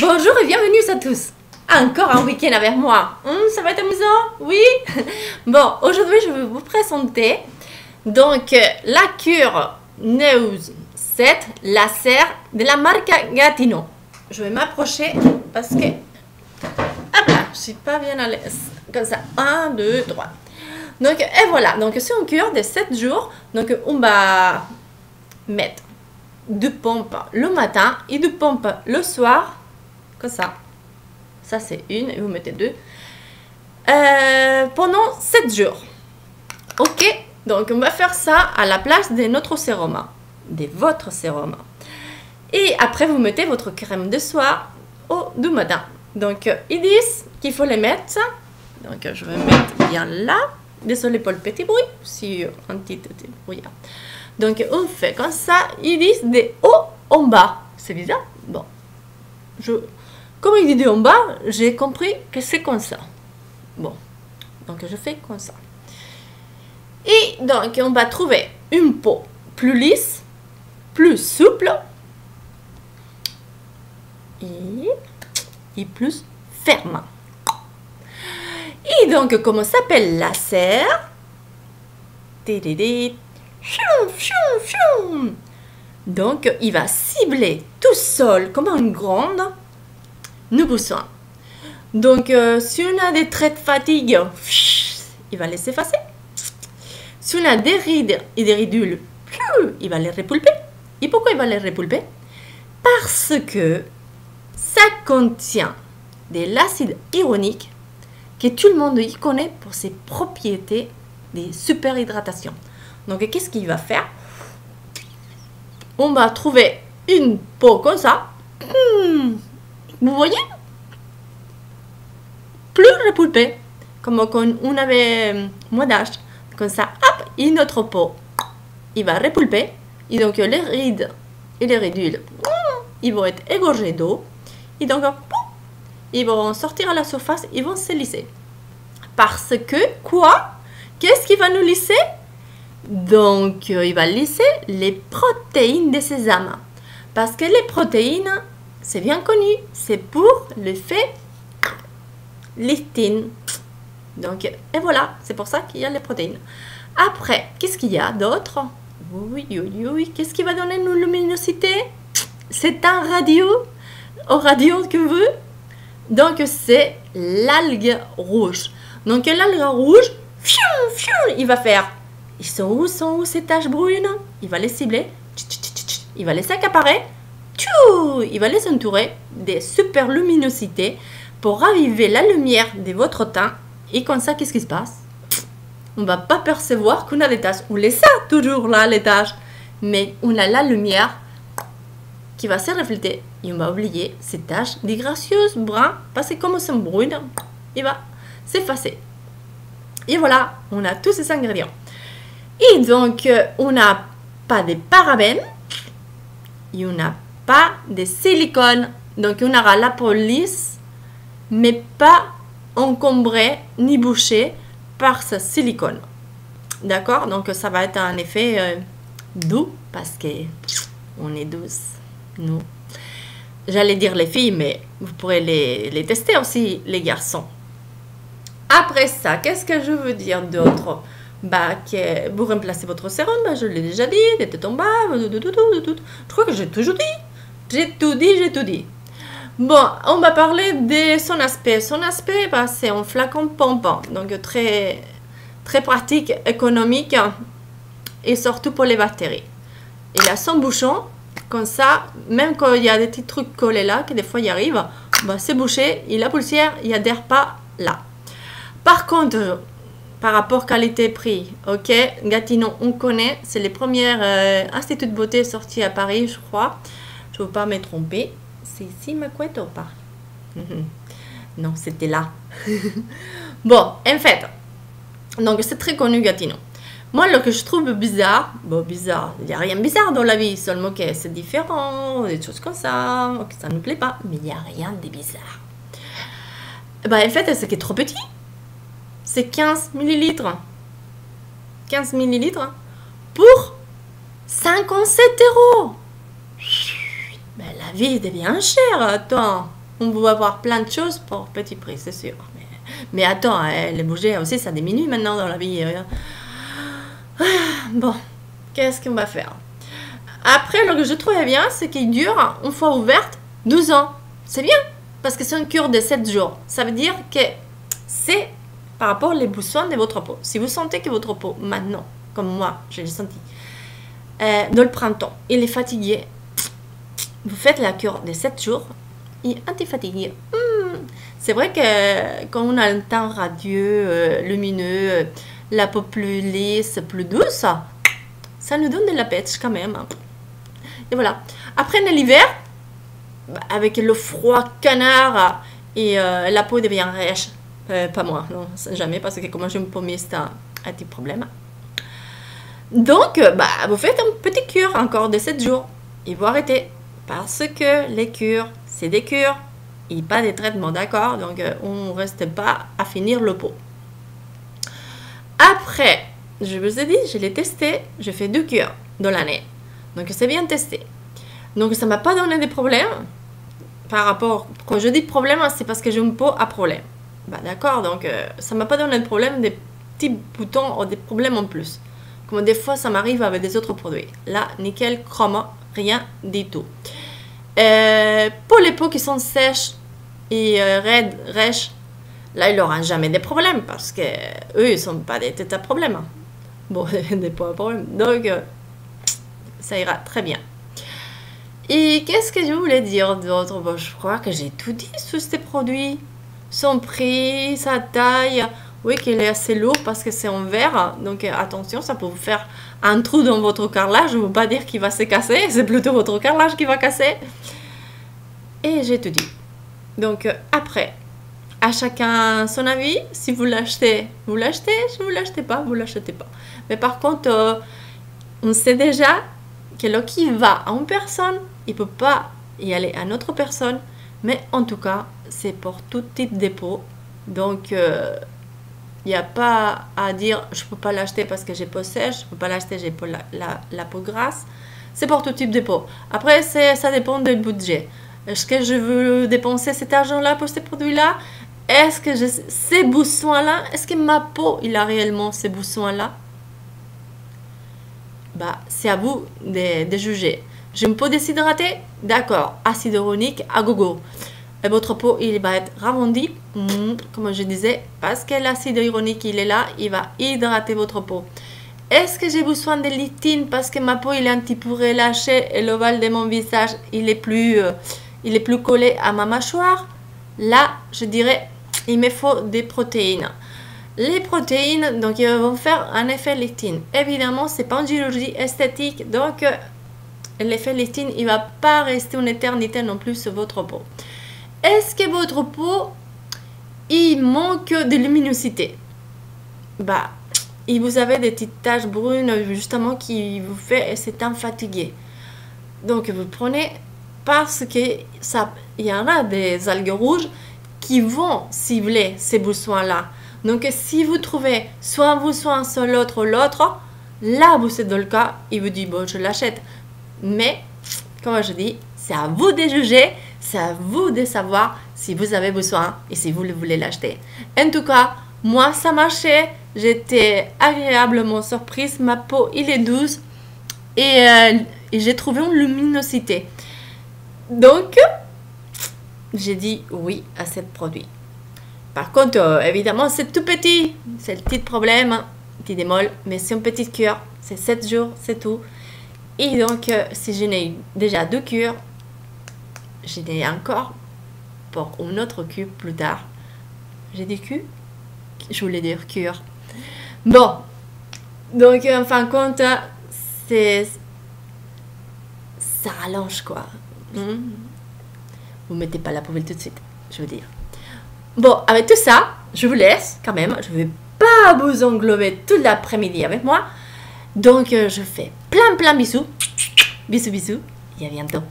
Bonjour et bienvenue à tous. Encore un week-end avec moi. Hum, ça va être amusant? Oui? Bon, aujourd'hui je vais vous présenter donc la cure News 7 laser de la marque Gatino. Je vais m'approcher parce que... Hop là, je suis pas bien à l'aise. Comme ça, 1, 2, 3. Donc, et voilà. Donc, c'est une cure de 7 jours. Donc, on va mettre deux pompes le matin et deux pompes le soir comme ça. Ça, c'est une, et vous mettez deux. Euh, pendant 7 jours. Ok Donc, on va faire ça à la place de notre sérum, de votre sérum. Et après, vous mettez votre crème de soir au du matin. Donc, ils disent qu'il faut les mettre. Donc, je vais mettre bien là. Désolé pour le petit bruit, si un petit bruit. Donc, on fait comme ça. Ils disent de haut en bas. C'est bizarre? Bon. Comme il dit en bas, j'ai compris que c'est comme ça. Bon, donc je fais comme ça. Et donc, on va trouver une peau plus lisse, plus souple et, plus ferme. Et donc, comment s'appelle la serre donc, il va cibler tout seul comme une grande nous poussons. Donc, euh, si on a des traits de fatigue, il va les effacer. Si on a des rides et des ridules, il va les repulper. Et pourquoi il va les repulper Parce que ça contient de l'acide ironique que tout le monde y connaît pour ses propriétés de superhydratation. Donc, qu'est-ce qu'il va faire? On va trouver une peau comme ça. Hmm. Vous voyez? Plus repulpé, comme quand on avait euh, moins d'âge. Comme ça, hop, et notre peau, il va repulper. Et donc les rides et les ridules, ils vont être égorgés d'eau. Et donc, ils vont sortir à la surface, ils vont se lisser. Parce que, quoi? Qu'est-ce qui va nous lisser? Donc, euh, il va lisser les protéines de sésame. Parce que les protéines, c'est bien connu. C'est pour l'effet lifting. Donc, et voilà, c'est pour ça qu'il y a les protéines. Après, qu'est-ce qu'il y a d'autre? Oui, oui, oui. Qu'est-ce qui va donner une luminosité? C'est un radio. Au radio que vous Donc, c'est l'algue rouge. Donc, l'algue rouge, il va faire. Ils sont où, sont où ces taches brunes Il va les cibler. Il va les accaparer il va les entourer de super luminosités pour raviver la lumière de votre teint. Et comme ça, qu'est-ce qui se passe? On va pas percevoir qu'on a des taches. On les a toujours là, les taches. Mais on a la lumière qui va se refléter. Et on va oublier ces taches des gracieuses bruns. Parce que comme elles sont brunes, il va s'effacer. Et voilà, on a tous ces ingrédients. Et donc, on n'a pas de parabènes. Et on n'a de silicone. Donc on aura la peau mais pas encombrée ni bouchée par ce silicone. D'accord? Donc ça va être un effet euh, doux parce que on est douce, nous. J'allais dire les filles, mais vous pourrez les, tester aussi, les garçons. Après ça, qu'est-ce que je veux dire d'autre? Bah, que vous remplacez votre sérum, je l'ai déjà dit, des têtes en bas, je crois que j'ai toujours dit. J'ai tout dit, j'ai tout dit. Bon, on va parler de son aspect. Son aspect, bah, c'est un flacon pompon. Donc, très, très pratique, économique et surtout pour les bactéries. Il a son bouchon. Comme ça, même quand il y a des petits trucs collés là, que des fois il arrive, bah, c'est bouché. Et la poussière, il adhère pas là. Par contre, par rapport qualité-prix, ok, Gatineau, on connaît. C'est les premières euh, instituts de beauté sortis à Paris, je crois. Pas me tromper. C'est ici ma couette ou pas Non, c'était là. bon, en fait, donc c'est très connu Gatineau. Moi, ce que je trouve bizarre, bon, bizarre, il n'y a rien de bizarre dans la vie, seulement que c'est différent, des choses comme ça, que ça ne nous plaît pas, mais il n'y a rien de bizarre. Bah, en fait, c'est qui est trop petit. C'est 15 millilitres. 15 millilitres pour 57 euros. La vie devient chère, attends. on va avoir plein de choses pour petit prix, c'est sûr. Mais, attends, les bougies aussi, ça diminue maintenant dans la vie. Ah, bon, qu'est-ce qu'on va faire? Après, ce que je trouvais bien, c'est qu'il dure, une fois ouverte, 12 ans. C'est bien, parce que c'est une cure de 7 jours. Ça veut dire que c'est par rapport aux besoins de votre peau. Si vous sentez que votre peau, maintenant, comme moi, je l'ai senti, euh, dans le printemps, il est fatigué, vous faites la cure de 7 jours, est anti-fatigué. Hmm. C'est vrai que quand on a un teint radieux, euh, lumineux, euh, la peau plus lisse, plus douce, ça nous donne de la pêche quand même. Et voilà. Après, l'hiver, bah, avec le froid canard et la peau devient rêche. pas moi, non, jamais, parce que comme je me peau c'est un, un petit problème. Donc, bah, vous faites un petit cure encore de 7 jours et vous arrêtez. Parce que les cures, c'est des cures et pas des traitements, d'accord? Donc, euh, on ne reste pas à finir le pot. Après, je vous ai dit, je l'ai testé, je fais deux cures dans l'année. Donc, c'est bien testé. Donc, ça ne m'a pas donné de problèmes par rapport. Quand je dis problème, c'est parce que j'ai une peau à problème. Bah, d'accord Donc, euh, ça ne m'a pas donné de problème, des petits boutons ou des problèmes en plus. Comme des fois, ça m'arrive avec des autres produits. Là, nickel, chrome, rien du tout. Euh, pour les peaux qui sont sèches et euh, raides, rêches, là, ils n'auront jamais de problèmes parce que eux, ils sont pas des têtes à problème. Bon, des points à problème. Donc, euh, ça ira très bien. Et qu'est-ce que je voulais dire d'autre? Bon, Je crois que j'ai tout dit sur ces produits. Son prix, sa taille. Oui, qu'il est assez lourd parce que c'est en verre. Donc euh, attention, ça peut vous faire un trou dans votre carrelage. Je ne veux pas dire qu'il va se casser. C'est plutôt votre carrelage qui va casser. Et j'ai tout dit. Donc euh, après, à chacun son avis. Si vous l'achetez, vous l'achetez. Si vous ne l'achetez pas, vous l'achetez pas. Mais par contre, euh, on sait déjà que qui va à une personne, il peut pas y aller à une autre personne. Mais en tout cas, c'est pour tout type de peau. Donc, il n'y a pas à dire je ne peux pas l'acheter parce que j'ai peau sèche, je ne peux pas l'acheter, j'ai la, la, peau grasse. C'est pour tout type de peau. Après, ça dépend du budget. Est-ce que je veux dépenser cet argent-là pour ces produits-là? Est-ce que ces besoins-là Est-ce que ma peau, il a réellement ces besoins-là bah, C'est à vous de, de juger. J'ai une peau déshydratée? D'accord. Acide uronique à gogo votre peau il va être rarandi, mm, comme je disais, parce que l'acide hyaluronique il est là, il va hydrater votre peau. Est-ce que j'ai besoin de litine parce que ma peau il est un petit peu relâchée et l'ovale de mon visage il est plus, euh, il est plus collé à ma mâchoire? Là, je dirais, il me faut des protéines. Les protéines, donc, vont faire un effet litine. Évidemment, c'est pas une chirurgie esthétique, donc euh, l'effet litine, il va pas rester une éternité non plus sur votre peau. Est-ce que votre peau, il manque de luminosité? Bah, et vous avez des petites taches brunes justement qui vous fait c'est fatigué. Donc vous prenez parce que ça, il y en a des algues rouges qui vont cibler ces besoins-là. Donc si vous trouvez soit un besoin, soit l'autre, l'autre, là vous êtes dans le cas, il vous dit bon je l'achète. Mais comme je dis, c'est à vous de juger c'est à vous de savoir si vous avez besoin et si vous voulez l'acheter. En tout cas, moi, ça marchait. J'étais agréablement surprise. Ma peau, il est douce. Et, euh, j'ai trouvé une luminosité. Donc, j'ai dit oui à ce produit. Par contre, euh, évidemment, c'est tout petit. C'est le petit problème, petit démol. Mais c'est une petite cure. C'est 7 jours, c'est tout. Et donc, euh, si je n'ai déjà deux cures, j'ai des encore pour un autre cul plus tard. J'ai dit cul Je voulais dire cure. Bon, donc en fin de compte, c'est. Ça rallonge quoi. Hmm? Vous mettez pas la poubelle tout de suite, je veux dire. Bon, avec tout ça, je vous laisse quand même. Je vais pas vous englober tout l'après-midi avec moi. Donc, je fais plein plein bisous. Bisous, bisous. Et à bientôt.